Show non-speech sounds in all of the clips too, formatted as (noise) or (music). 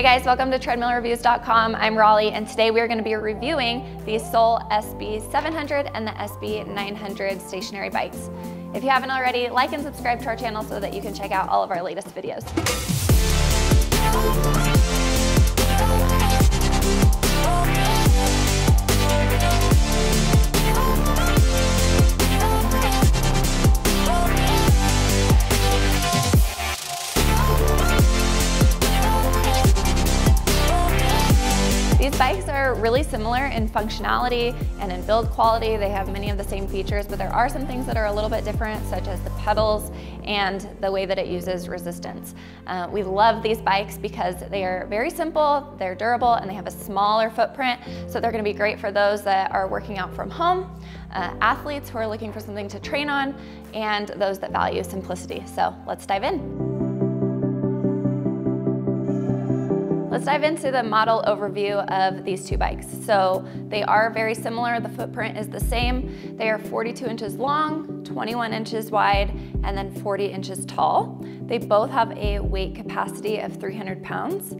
Hey guys, welcome to treadmillreviews.com. I'm Raleigh and today we are going to be reviewing the Sole SB700 and the SB900 stationary bikes. If you haven't already, like and subscribe to our channel so that you can check out all of our latest videos. Bikes are really similar in functionality and in build quality. They have many of the same features, but there are some things that are a little bit different, such as the pedals and the way that it uses resistance. Uh, we love these bikes because they are very simple, they're durable, and they have a smaller footprint, so they're gonna be great for those that are working out from home, uh, athletes who are looking for something to train on, and those that value simplicity. So let's dive in. Let's dive into the model overview of these two bikes. So they are very similar. The footprint is the same. They are 42 inches long, 21 inches wide, and then 40 inches tall. They both have a weight capacity of 300 pounds.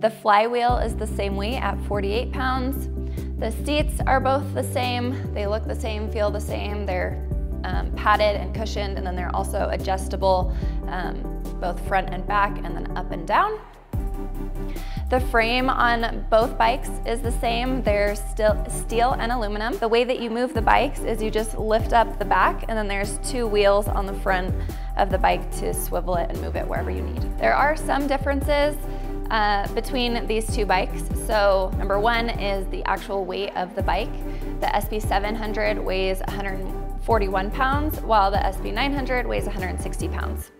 The flywheel is the same weight at 48 pounds. The seats are both the same. They look the same, feel the same. They're um, padded and cushioned, and then they're also adjustable um, both front and back and then up and down. The frame on both bikes is the same. They're still steel and aluminum. The way that you move the bikes is you just lift up the back and then there's two wheels on the front of the bike to swivel it and move it wherever you need. There are some differences uh, between these two bikes. So number one is the actual weight of the bike. The SB700 weighs 141 pounds, while the SB900 weighs 160 pounds.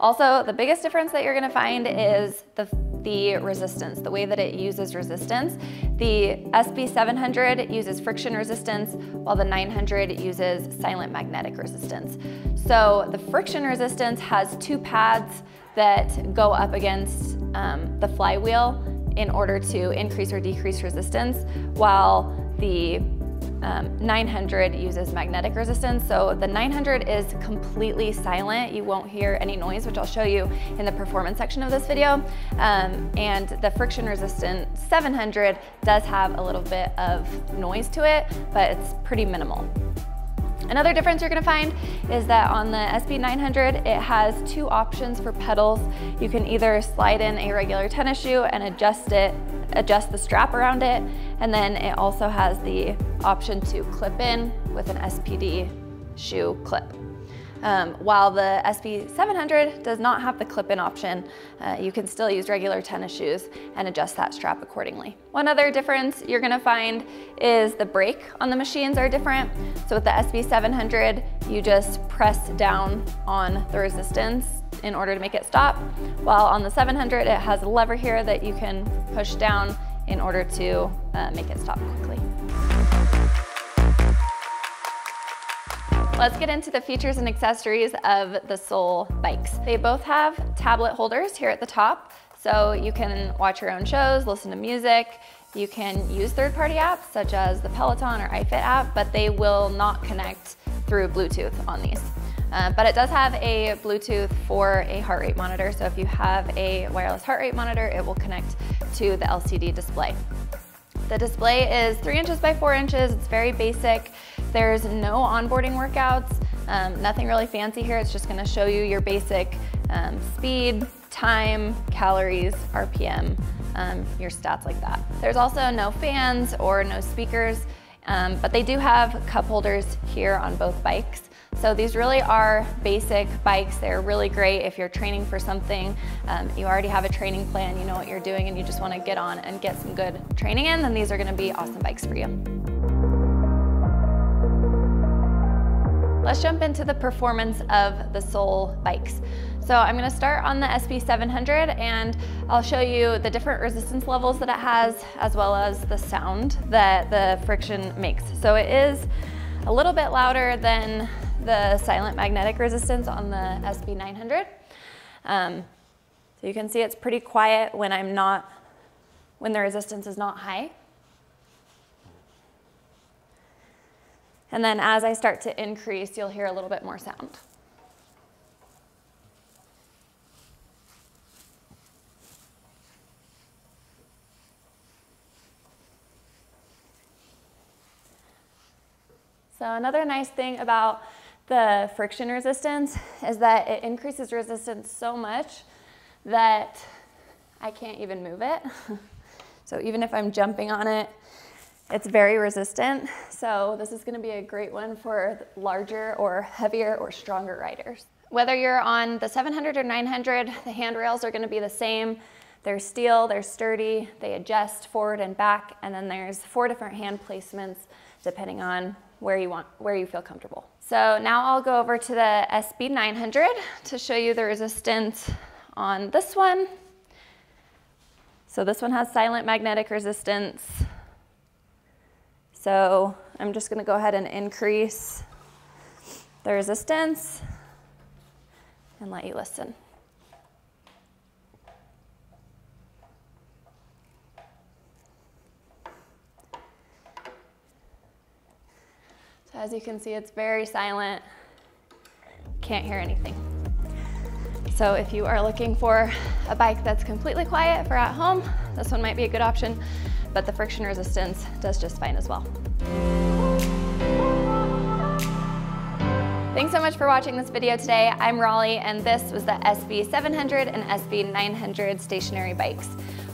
Also, the biggest difference that you're gonna find is the the resistance, the way that it uses resistance. The SB700 uses friction resistance, while the 900 uses silent magnetic resistance. So the friction resistance has two pads that go up against um, the flywheel in order to increase or decrease resistance, while the um, 900 uses magnetic resistance, so the 900 is completely silent. You won't hear any noise, which I'll show you in the performance section of this video. Um, and the friction resistant 700 does have a little bit of noise to it, but it's pretty minimal. Another difference you're gonna find is that on the SB900, it has two options for pedals. You can either slide in a regular tennis shoe and adjust it, adjust the strap around it, and then it also has the option to clip in with an SPD shoe clip. Um, while the SB700 does not have the clip-in option, uh, you can still use regular tennis shoes and adjust that strap accordingly. One other difference you're gonna find is the brake on the machines are different. So with the SB700, you just press down on the resistance in order to make it stop, while on the 700, it has a lever here that you can push down in order to uh, make it stop quickly. Let's get into the features and accessories of the Sole bikes. They both have tablet holders here at the top, so you can watch your own shows, listen to music, you can use third-party apps such as the Peloton or iFit app, but they will not connect through Bluetooth on these. Uh, but it does have a Bluetooth for a heart rate monitor, so if you have a wireless heart rate monitor, it will connect to the LCD display. The display is three inches by four inches, it's very basic. There's no onboarding workouts, um, nothing really fancy here. It's just gonna show you your basic um, speed, time, calories, RPM, um, your stats like that. There's also no fans or no speakers, um, but they do have cup holders here on both bikes. So these really are basic bikes. They're really great if you're training for something, um, you already have a training plan, you know what you're doing, and you just wanna get on and get some good training in, then these are gonna be awesome bikes for you. Let's jump into the performance of the Sole bikes. So I'm gonna start on the SB700 and I'll show you the different resistance levels that it has as well as the sound that the friction makes. So it is a little bit louder than the silent magnetic resistance on the SB900. Um, so you can see it's pretty quiet when I'm not, when the resistance is not high. And then as I start to increase, you'll hear a little bit more sound. So another nice thing about the friction resistance is that it increases resistance so much that I can't even move it. (laughs) so even if I'm jumping on it, it's very resistant. So this is gonna be a great one for larger or heavier or stronger riders. Whether you're on the 700 or 900, the handrails are gonna be the same. They're steel, they're sturdy, they adjust forward and back, and then there's four different hand placements depending on where you want, where you feel comfortable. So now I'll go over to the SB 900 to show you the resistance on this one. So this one has silent magnetic resistance. So I'm just gonna go ahead and increase the resistance and let you listen. So as you can see, it's very silent. Can't hear anything. So if you are looking for a bike that's completely quiet for at home, this one might be a good option, but the friction resistance does just fine as well. Thanks so much for watching this video today. I'm Raleigh and this was the SB700 and SB900 stationary bikes.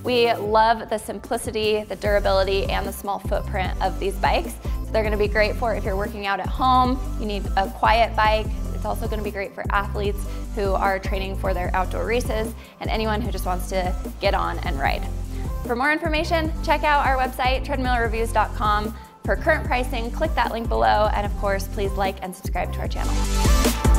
We love the simplicity, the durability, and the small footprint of these bikes. So they're gonna be great for if you're working out at home, you need a quiet bike, it's also gonna be great for athletes who are training for their outdoor races and anyone who just wants to get on and ride. For more information, check out our website, treadmillreviews.com. For current pricing, click that link below. And of course, please like and subscribe to our channel.